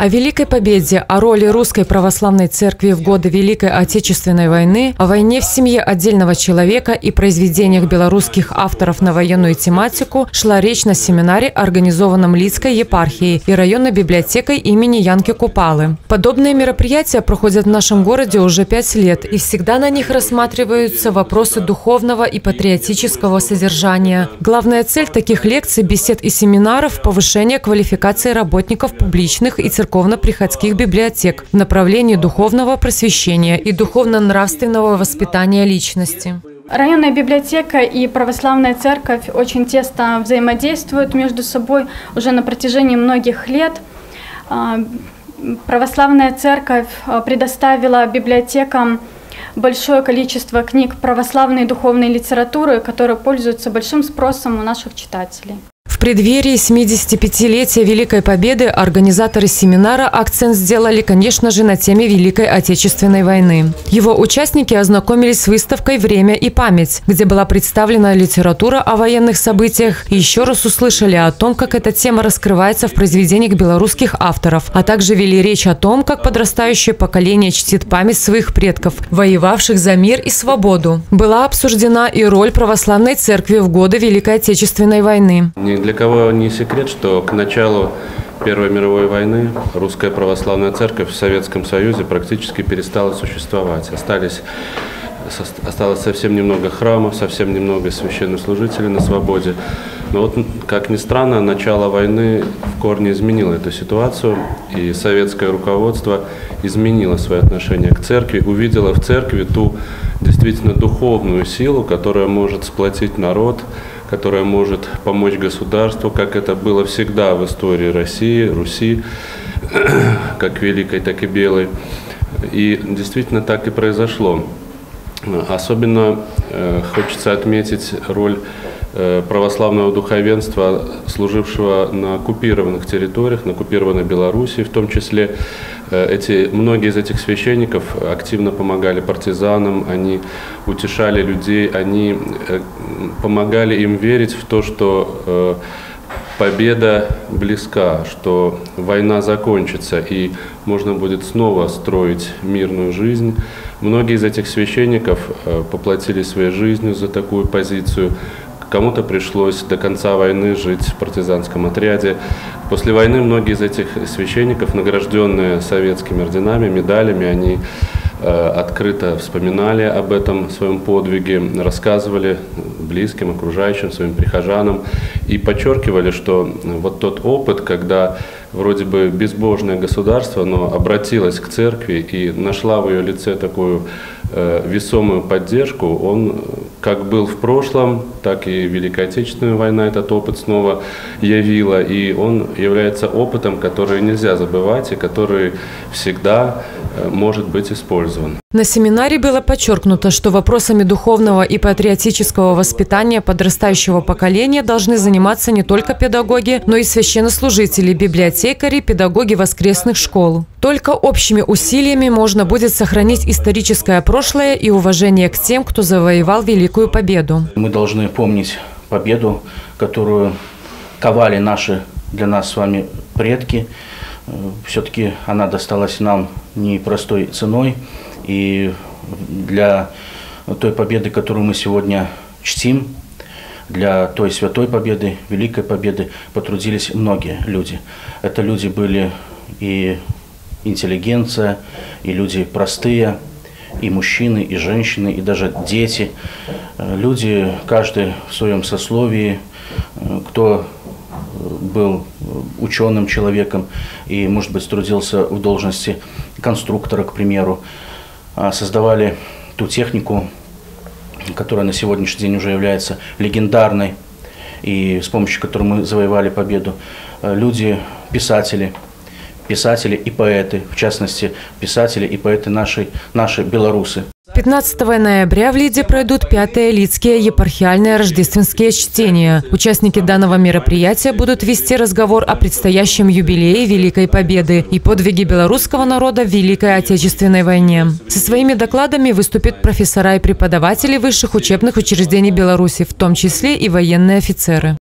О Великой Победе, о роли Русской Православной Церкви в годы Великой Отечественной войны, о войне в семье отдельного человека и произведениях белорусских авторов на военную тематику шла речь на семинаре, организованном Лицкой епархией и районной библиотекой имени Янки Купалы. Подобные мероприятия проходят в нашем городе уже пять лет, и всегда на них рассматриваются вопросы духовного и патриотического содержания. Главная цель таких лекций, бесед и семинаров – повышение квалификации работников публичных и церковных церковно-приходских библиотек в направлении духовного просвещения и духовно-нравственного воспитания личности. Районная библиотека и православная церковь очень тесно взаимодействуют между собой уже на протяжении многих лет. А, православная церковь а, предоставила библиотекам большое количество книг православной духовной литературы, которые пользуются большим спросом у наших читателей преддверии 75-летия Великой Победы организаторы семинара акцент сделали, конечно же, на теме Великой Отечественной войны. Его участники ознакомились с выставкой «Время и память», где была представлена литература о военных событиях и еще раз услышали о том, как эта тема раскрывается в произведениях белорусских авторов, а также вели речь о том, как подрастающее поколение чтит память своих предков, воевавших за мир и свободу. Была обсуждена и роль православной церкви в годы Великой Отечественной войны. Не для кого не секрет, что к началу Первой мировой войны русская православная церковь в Советском Союзе практически перестала существовать. Остались, осталось совсем немного храмов, совсем немного священнослужителей на свободе. Но вот, как ни странно, начало войны в корне изменило эту ситуацию, и советское руководство изменило свое отношение к церкви, увидело в церкви ту действительно духовную силу, которая может сплотить народ, которая может помочь государству, как это было всегда в истории России, Руси, как великой, так и белой. И действительно так и произошло. Особенно э, хочется отметить роль э, православного духовенства, служившего на оккупированных территориях, на оккупированной Белоруссии в том числе. Э, эти, многие из этих священников активно помогали партизанам, они утешали людей, они э, помогали им верить в то, что э, победа близка, что война закончится и можно будет снова строить мирную жизнь. Многие из этих священников поплатили своей жизнью за такую позицию. Кому-то пришлось до конца войны жить в партизанском отряде. После войны многие из этих священников, награжденные советскими орденами, медалями, они э, открыто вспоминали об этом своем подвиге, рассказывали близким, окружающим, своим прихожанам и подчеркивали, что вот тот опыт, когда вроде бы безбожное государство, но обратилось к церкви и нашла в ее лице такую э, весомую поддержку, он как был в прошлом, так и Великая Отечественная война этот опыт снова явила, и он является опытом, который нельзя забывать и который всегда э, может быть использован. На семинаре было подчеркнуто, что вопросами духовного и патриотического воспитания подрастающего поколения должны заниматься не только педагоги, но и священнослужители, библиотекари, педагоги воскресных школ. Только общими усилиями можно будет сохранить историческое прошлое и уважение к тем, кто завоевал Великую Победу. Мы должны помнить победу, которую ковали наши для нас с вами предки. Все-таки она досталась нам непростой ценой. И для той победы, которую мы сегодня чтим, для той святой победы, великой победы потрудились многие люди. Это люди были и интеллигенция, и люди простые, и мужчины, и женщины, и даже дети. Люди, каждый в своем сословии, кто был ученым человеком и, может быть, трудился в должности конструктора, к примеру, создавали ту технику, которая на сегодняшний день уже является легендарной, и с помощью которой мы завоевали победу. А, люди, писатели, писатели и поэты, в частности, писатели и поэты нашей, наши белорусы. 15 ноября в Лиде пройдут пятые Лидские епархиальные рождественские чтения. Участники данного мероприятия будут вести разговор о предстоящем юбилее Великой Победы и подвиге белорусского народа в Великой Отечественной войне. Со своими докладами выступят профессора и преподаватели высших учебных учреждений Беларуси, в том числе и военные офицеры.